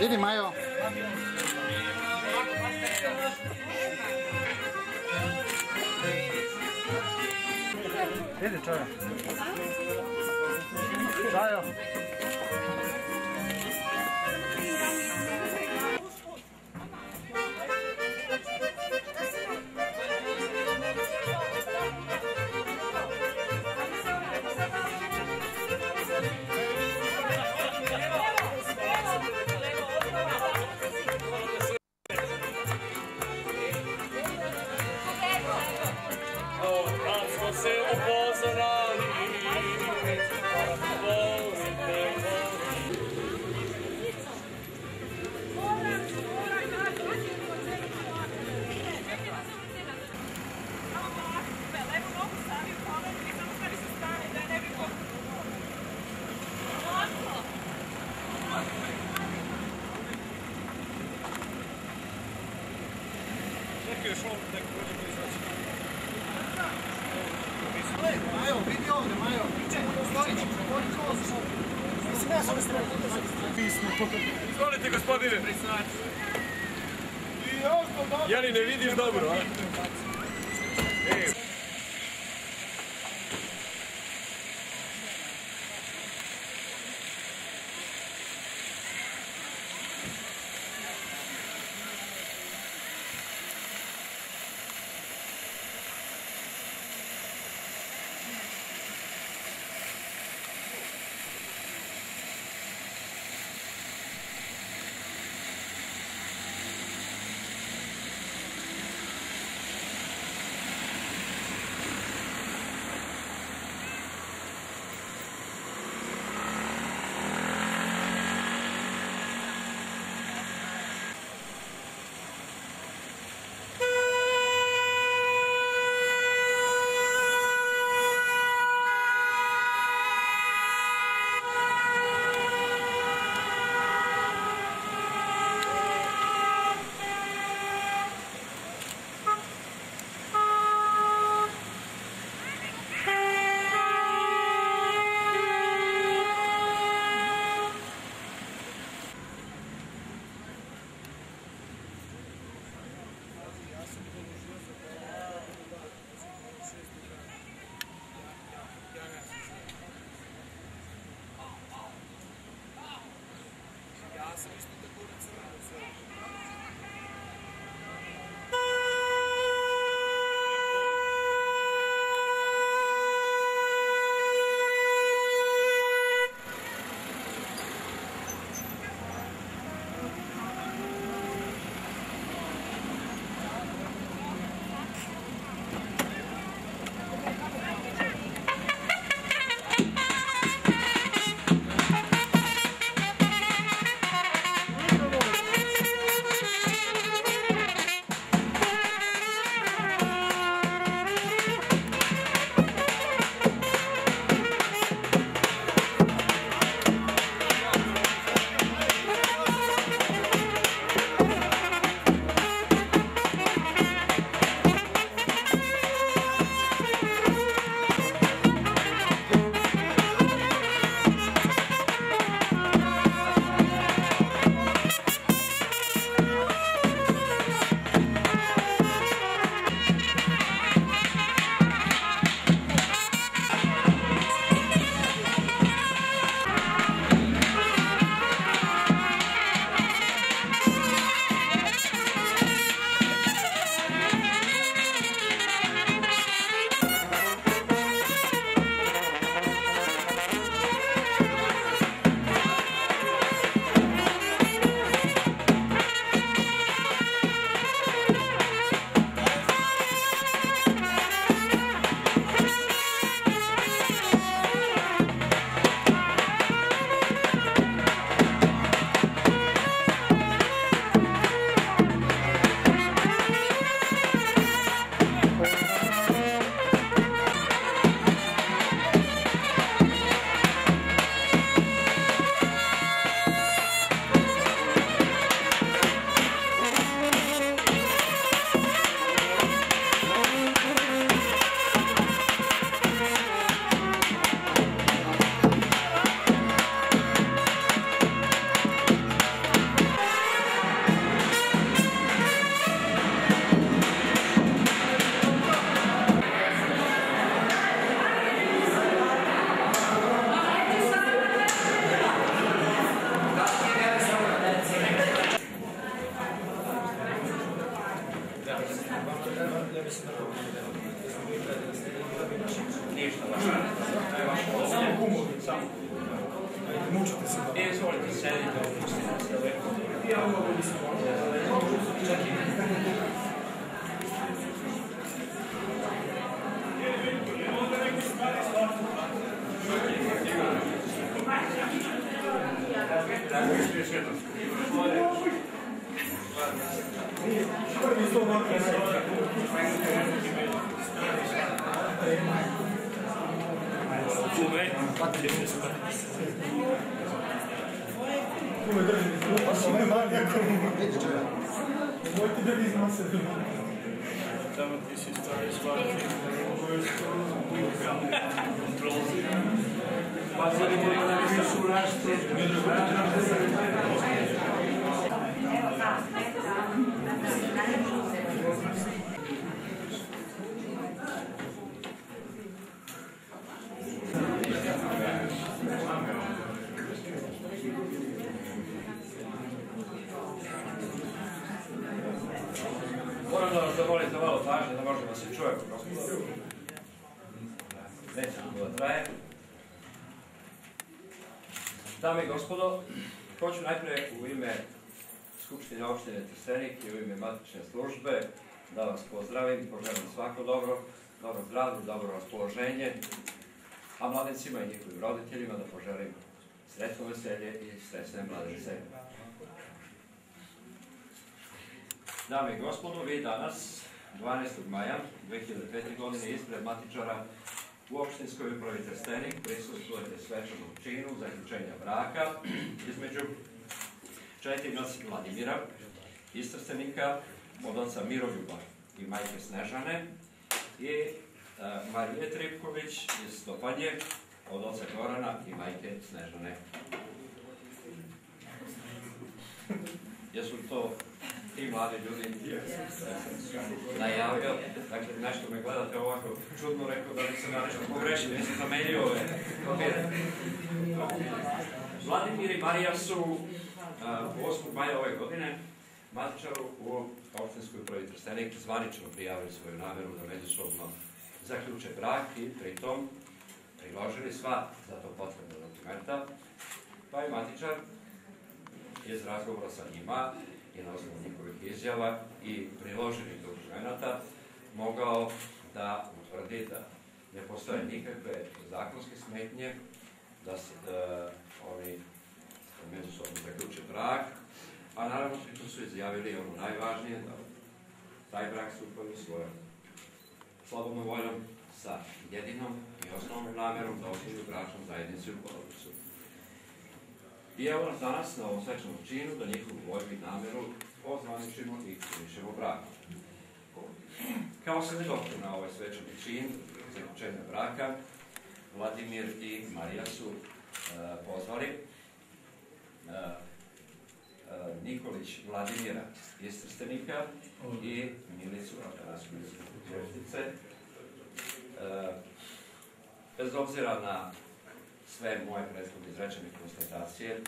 내리마哟.내리자 요. 자. Je li ne vidiš dobro, a? Thanks. Da. E, da vi iznose. Tamo ti si za malo pažnje da možemo se čujemo. Traje. Dame i gospodo, hoću najprije u ime Skupštine opštine Trstenik i u ime matične službe da vas pozdravim, poželim svako dobro, dobro zdravlje, dobro raspoloženje, a mladencima i njihovim roditeljima da poželim sretno veselje i sretne mladence. Dame i gospodo, vi danas, 12. maja 2005. godine, ispred matičara u opštinskoj upravi Trstenik prisustujete svečanom činu zaključenja braka između četirnac Vladimira iz Trstenika, oca Miroljuba i majke Snežane i e, Marije Tripković iz Stopanje, od oca Gorana i majke Snežane. Jesu to ti mladi ljudi najavio, dakle nešto me gledate ovako čudno rekao da bi se nešto pogrešio, nisam zamenio ove papire. Vladimir i Marija su a, 8. maja ove godine matičaru u opštinskoj upravi Trstenik zvanično prijavili svoju namjeru da međusobno zaključe brak i pritom priložili sva za to potrebna dokumenta, pa je matičar iz razgovora sa njima i na osnovu njihovih izjava i priloženih dokumenata mogao da utvrdi da ne postoje nikakve zakonske smetnje, da se da oni međusobno zaključe brak, a naravno pritom su izjavili ono najvažnije, da taj brak stupaju svojom slobodnom voljom sa jedinom i osnovnom namjerom da osnuju bračnu zajednicu u porodicu. I evo nas danas na ovom svečanom činu da njihovu volju i namjeru ozvaničimo i unišemo brak. Kao svedoke na ovaj svečani čin zaključenja braka, Vladimir i Marija su e, pozvali e, e, Nikolić Vladimira iz Trstenika i Milicu Atanasiju iz Žeštice. E, bez obzira na sve moje prethodne izrečene konstatacije.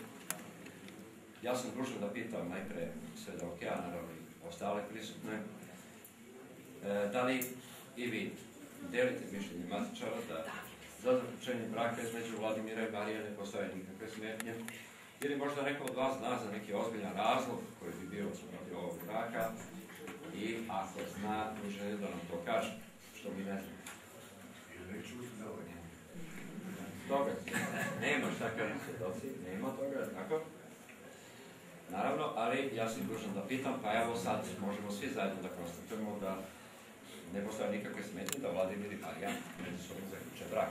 Ja sam dužan da pitam najpre svedoke, a naravno i ostale prisutne, e, da li i vi delite mišljenje matičara da za zaključenje braka između Vladimira i Marije ne postoje nikakve smetnje, ili možda neko od vas zna za neki ozbiljan razlog koji bi bio protiv ovog braka i ako zna, mi želi da nam to kaže, što mi ne znamo. Toga, nema šta kažem svjedoci, nema toga, tako? Naravno, ali ja sam dužan da pitam, pa evo sad možemo svi zajedno da konstatujemo da ne postoje nikakve smetnje da Vladimir i Marija međusobno zaključe brak.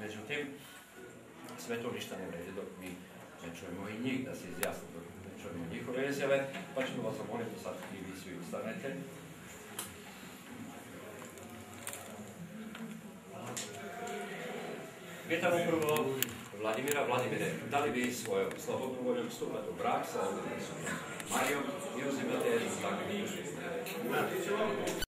Međutim, sve to ništa ne vredi dok mi ne čujemo i njih da se izjasne, dok ne čujemo njihove izjave, pa ćemo vas zamoliti sad i vi svi ustanete. Pitamo prvo Vladimira. Vladimire, da li vi svojom slobodnom voljom stupate u brak sa Marijom i uzimate za takve